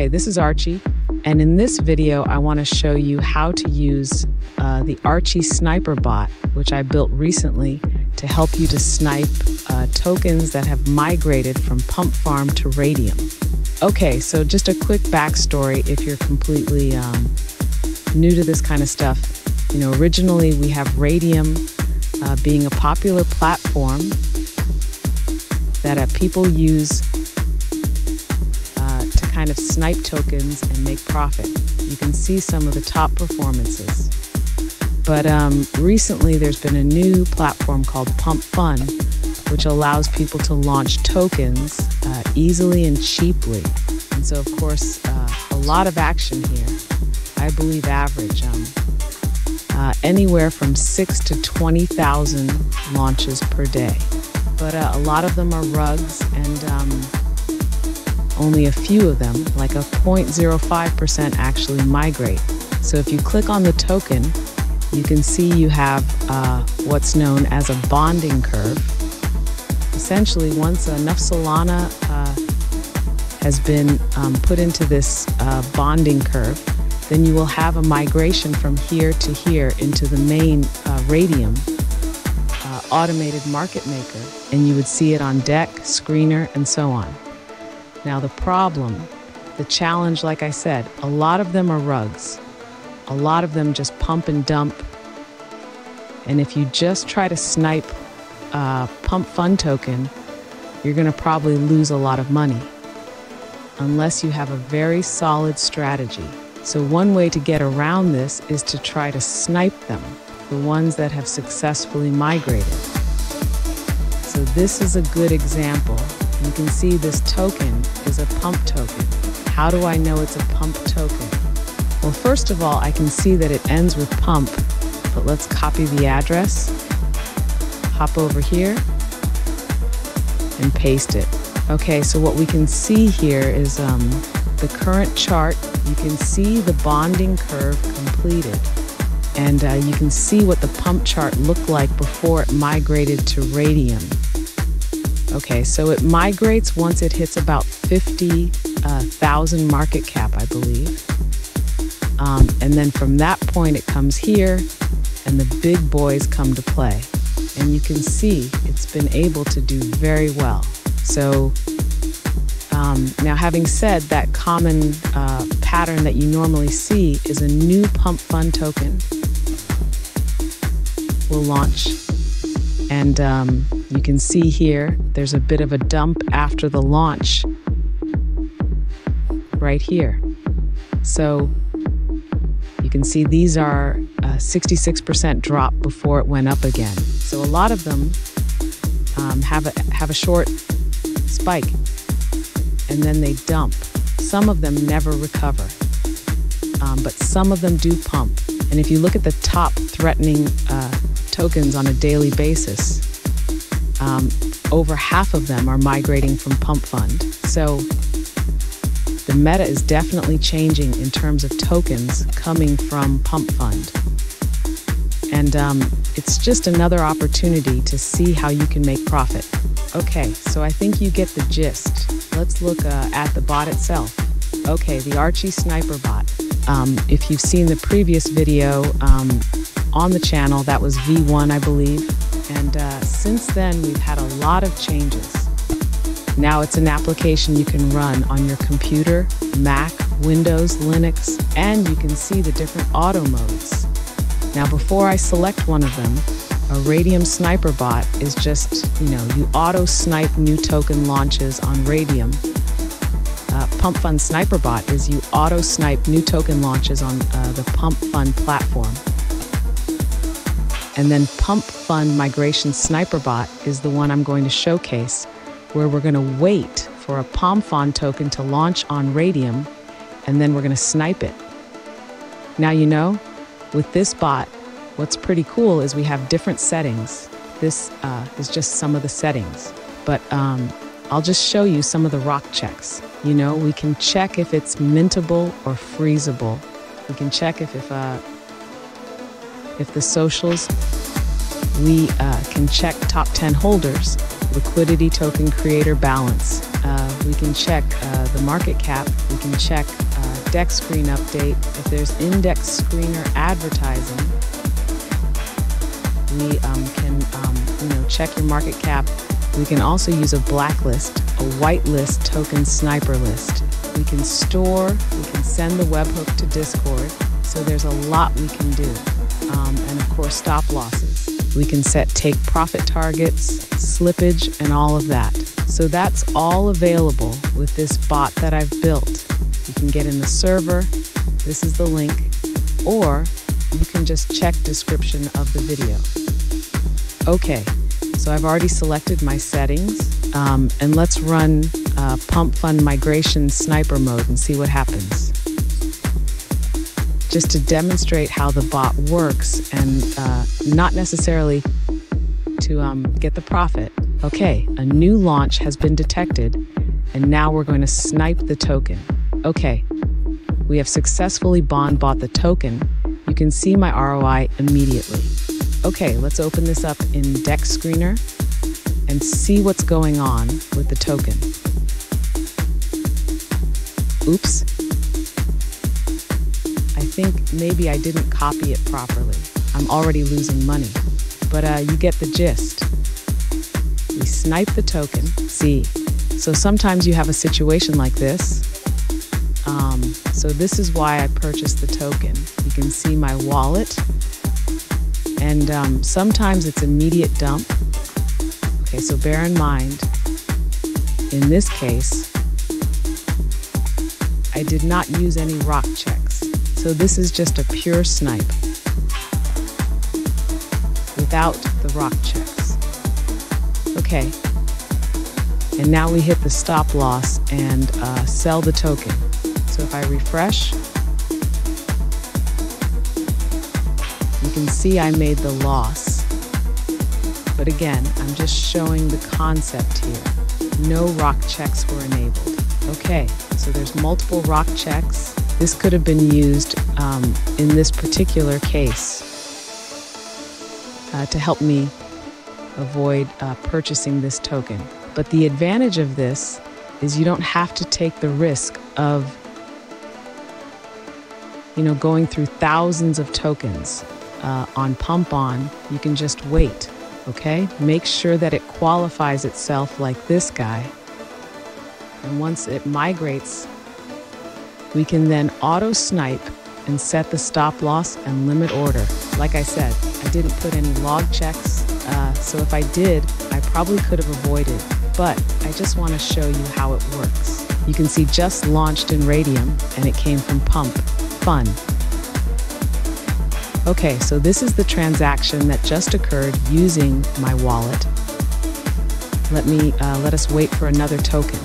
Okay, this is Archie, and in this video, I want to show you how to use uh, the Archie Sniper Bot, which I built recently to help you to snipe uh, tokens that have migrated from Pump Fun to Raydium. Okay, so just a quick backstory if you're completely um, new to this kind of stuff. You know, originally we have Raydium uh, being a popular platform that uh, people use kind of snipe tokens and make profit. You can see some of the top performances. But um, recently, there's been a new platform called Pump Fun, which allows people to launch tokens uh, easily and cheaply. And so, of course, uh, a lot of action here. I believe average um, uh, anywhere from six to 20,000 launches per day. But uh, a lot of them are rugs, and um, only a few of them, like a 0.05%, actually migrate. So if you click on the token, you can see you have uh, what's known as a bonding curve. Essentially, once enough Solana uh, has been um, put into this uh, bonding curve, then you will have a migration from here to here into the main uh, Raydium uh, automated market maker, and you would see it on deck, screener, and so on. Now, the problem, the challenge, like I said, a lot of them are rugs. A lot of them just pump and dump. And if you just try to snipe a pump fun token, you're going to probably lose a lot of money unless you have a very solid strategy. So, one way to get around this is to try to snipe them, the ones that have successfully migrated. So, this is a good example. You can see this token is a pump token. How do I know it's a pump token? Well, first of all, I can see that it ends with pump, but let's copy the address, hop over here, and paste it. Okay, so what we can see here is um, the current chart. You can see the bonding curve completed. And uh, you can see what the pump chart looked like before it migrated to Raydium. Okay, so it migrates once it hits about 50,000 uh, market cap, I believe. Um, and then from that point, it comes here, and the big boys come to play. And you can see it's been able to do very well. So, um, now having said that common uh, pattern that you normally see is a new pump fun token will launch. And um, you can see here, there's a bit of a dump after the launch right here. So you can see these are a 66% drop before it went up again. So a lot of them um, have, a, have a short spike and then they dump. Some of them never recover, um, but some of them do pump. And if you look at the top threatening uh, tokens on a daily basis, um, over half of them are migrating from Pump Fun. So the meta is definitely changing in terms of tokens coming from Pump Fun. And um, it's just another opportunity to see how you can make profit. Okay, so I think you get the gist. Let's look uh, at the bot itself. Okay, the Archie Sniper bot. Um, if you've seen the previous video um, on the channel, that was V1, I believe. And uh, since then, we've had a lot of changes. Now it's an application you can run on your computer, Mac, Windows, Linux, and you can see the different auto modes. Now before I select one of them, a Raydium Sniper bot is just, you know, you auto snipe new token launches on Raydium. Uh, Pump Fun Sniper bot is you auto snipe new token launches on uh, the Pump Fun platform. And then Pump Fun Migration Sniper bot is the one I'm going to showcase where we're going to wait for a Pump Fun token to launch on Raydium, and then we're going to snipe it. Now, you know, with this bot, what's pretty cool is we have different settings. This uh, is just some of the settings, but um, I'll just show you some of the rug checks. You know, we can check if it's mintable or freezable. We can check if, if, uh, if the socials, we uh, can check top 10 holders liquidity token creator balance. uh, we can check uh, the market cap. We can check uh, deck screen update. If there's index screener advertising, we um, can um, you know check your market cap. We can also use a blacklist, a whitelist token sniper list. We can store. We can send the webhook to Discord. So there's a lot we can do, um, and of course stop losses. We can set take profit targets, slippage, and all of that. So that's all available with this bot that I've built. You can get in the server, this is the link, or you can just check description of the video. Okay, so I've already selected my settings, um, and let's run uh, pump fun migration sniper mode and see what happens just to demonstrate how the bot works and uh, not necessarily to um, get the profit. Okay, a new launch has been detected, and now we're going to snipe the token. Okay, we have successfully bond bought the token. You can see my ROI immediately. Okay, let's open this up in Dexscreener and see what's going on with the token. Oops, think maybe I didn't copy it properly. I'm already losing money. But uh, you get the gist. We snipe the token. See, so sometimes you have a situation like this. Um, so this is why I purchased the token. You can see my wallet. And um, sometimes it's immediate dump. Okay, so bear in mind, in this case, I did not use any rug checks. So this is just a pure snipe without the rug checks. Okay. And now we hit the stop loss and uh, sell the token. So if I refresh, you can see I made the loss. But again, I'm just showing the concept here. No rug checks were enabled. Okay, so there's multiple rock checks this could have been used um, in this particular case uh, to help me avoid uh, purchasing this token. But the advantage of this is you don't have to take the risk of you know going through thousands of tokens uh, on pump on. You can just wait okay? Make sure that it qualifies itself like this guy. And once it migrates we can then auto snipe and set the stop loss and limit order. Like I said, I didn't put any rug checks, uh, so if I did, I probably could have avoided, but I just want to show you how it works. You can see just launched in Raydium, and it came from Pump. Fun. Okay, so this is the transaction that just occurred using my wallet. Let me uh, let us wait for another token.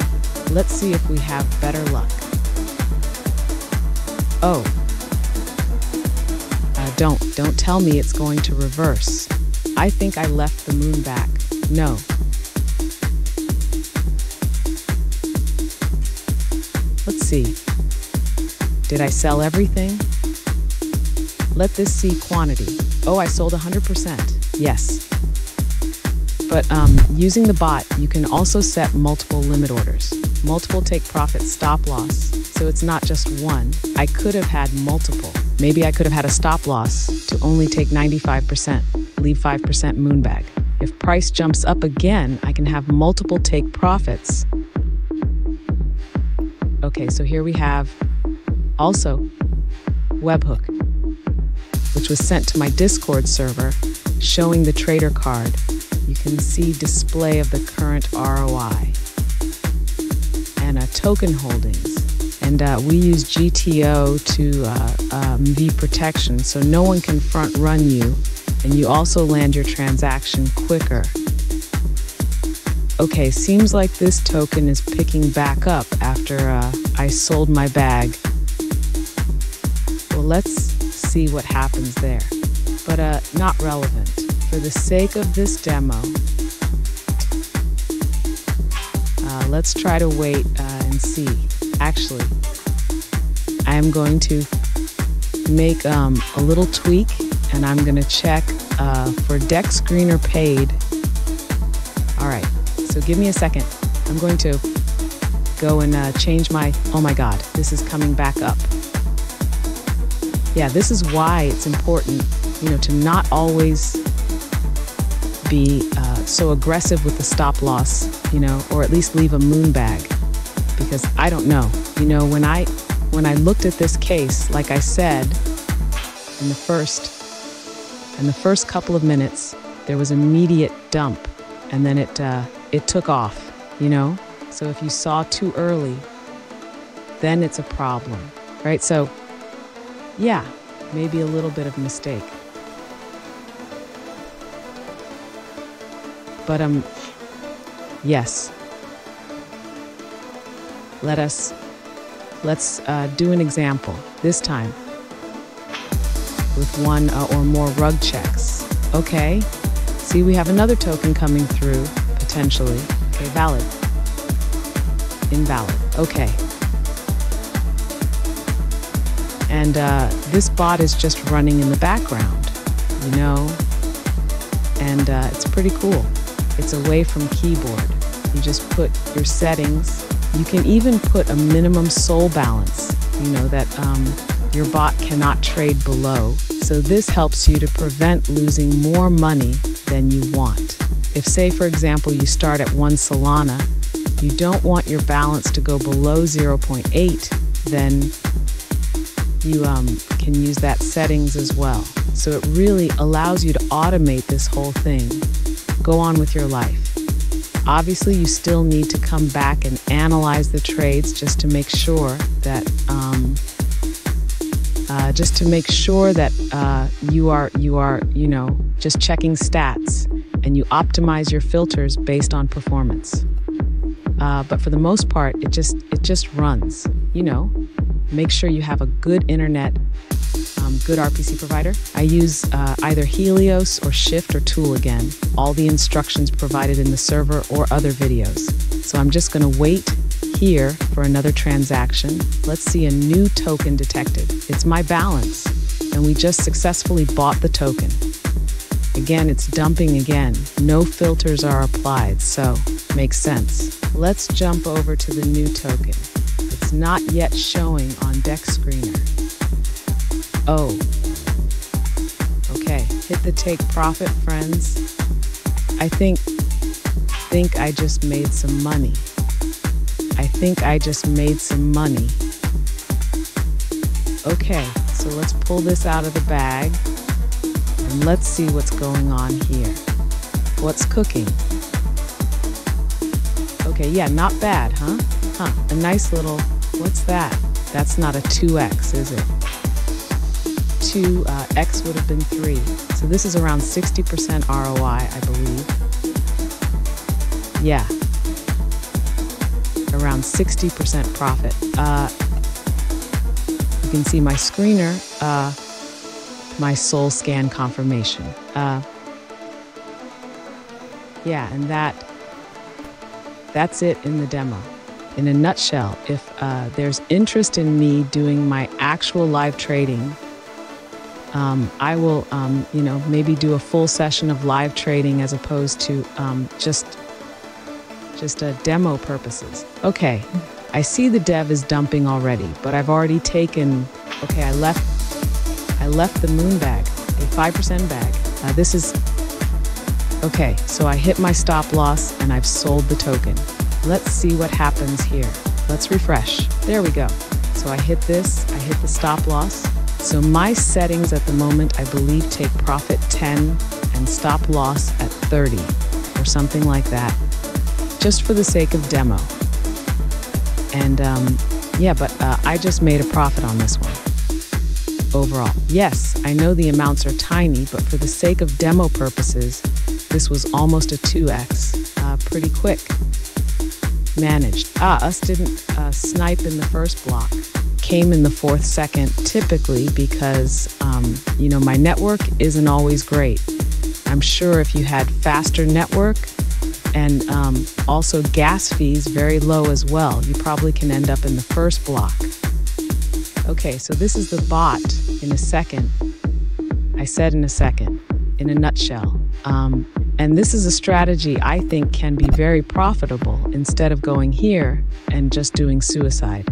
Let's see if we have better luck. Oh. Uh, don't, don't tell me it's going to reverse. I think I left the moon bag. No. Let's see. Did I sell everything? Let this see quantity. Oh, I sold 100%. Yes. But um, using the bot, you can also set multiple limit orders, multiple take profit stop loss, so it's not just one. I could have had multiple. Maybe I could have had a stop loss to only take 95%, leave 5% moonbag. If price jumps up again, I can have multiple take profits. Okay, so here we have also webhook, which was sent to my Discord server showing the trader card. You can see display of the current ROI and a token holdings and uh, we use Jito to uh, um, protection so no one can front run you, and you also land your transaction quicker. Okay, seems like this token is picking back up after uh, I sold my bag. Well, let's see what happens there. But uh, not relevant. For the sake of this demo, uh, let's try to wait uh, and see. Actually, I am going to make um, a little tweak and I'm going to check uh, for Dexscreener paid. All right, so give me a second. I'm going to go and uh, change my. Oh my God, this is coming back up. Yeah, this is why it's important, you know, to not always be uh, so aggressive with the stop loss, you know, or at least leave a moon bag, because I don't know. You know, when I when I looked at this case, like I said, in the first in the first couple of minutes, there was immediate dump, and then it uh, it took off. You know, so if you saw too early, then it's a problem, right? So, yeah, maybe a little bit of mistake. But um, yes. Let us let's uh, do an example this time with one uh, or more rug checks. Okay. See, we have another token coming through potentially. Okay, valid. Invalid. Okay. And uh, this bot is just running in the background, you know, and uh, it's pretty cool. It's away from keyboard. You just put your settings. You can even put a minimum SOL balance, you know, that um, your bot cannot trade below. So this helps you to prevent losing more money than you want. If, say, for example, you start at one Solana, you don't want your balance to go below 0.8, then you um, can use that settings as well. So it really allows you to automate this whole thing. Go on with your life. Obviously, you still need to come back and analyze the trades just to make sure that um, uh, just to make sure that uh, you are you are you know just checking stats and you optimize your filters based on performance. Uh, but for the most part, it just it just runs. You know, make sure you have a good internet, um, good RPC provider. I use uh, either Helius or Shyft or Tool again. All the instructions provided in the server or other videos. So I'm just going to wait here for another transaction. Let's see a new token detected. It's my balance, and we just successfully bought the token. Again, it's dumping again. No filters are applied, so makes sense. Let's jump over to the new token. It's not yet showing on Dexscreener. Oh. Okay, hit the take profit, friends. I think think I just made some money. I think I just made some money. Okay, so let's pull this out of the bag and let's see what's going on here. What's cooking? Okay, yeah, not bad, huh? Huh, a nice little, what's that? That's not a 2x, is it? 2x uh, would have been 3. So this is around 60% ROI, I believe. Yeah, around 60% profit. Uh, you can see my screener, uh, my Solscan confirmation. Uh, yeah, and that that's it in the demo. In a nutshell, if uh, there's interest in me doing my actual live trading, um, I will, um, you know, maybe do a full session of live trading as opposed to um, just just a demo purposes. Okay, I see the dev is dumping already, but I've already taken. Okay, I left. I left the moon bag, a five percent bag. Uh, this is okay. So I hit my stop loss and I've sold the token. Let's see what happens here. Let's refresh. There we go. So I hit this. I hit the stop loss. So my settings at the moment, I believe, take profit 10 and stop loss at 30 or something like that just for the sake of demo. And um, yeah, but uh, I just made a profit on this one overall. Yes, I know the amounts are tiny, but for the sake of demo purposes, this was almost a 2x, uh, pretty quick. Managed. Ah, us didn't uh, snipe in the first block. Came in the fourth second, typically because, um, you know, my network isn't always great. I'm sure if you had faster network, and um, also gas fees very low as well. You probably can end up in the first block. Okay, so this is the bot in a second. I said in a second, in a nutshell. Um, And this is a strategy I think can be very profitable instead of going here and just doing suicide.